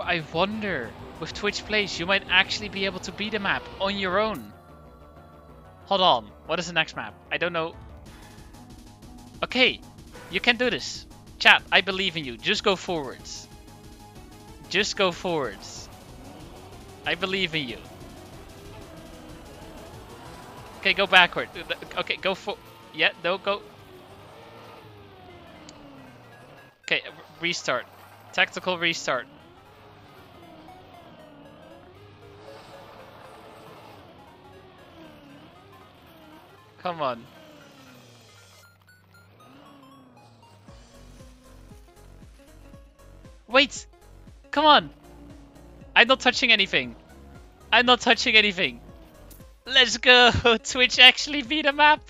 I wonder, with Twitch Plays, you might actually be able to beat a map on your own. Hold on, what is the next map? I don't know. Okay, you can do this. Chat, I believe in you. Just go forwards. Just go forwards. I believe in you. Okay, go backward. Okay, go for. Yeah, no, go. Okay, restart. Tactical restart. Come on. Wait! Come on! I'm not touching anything. I'm not touching anything. Let's go! Twitch actually beat a map!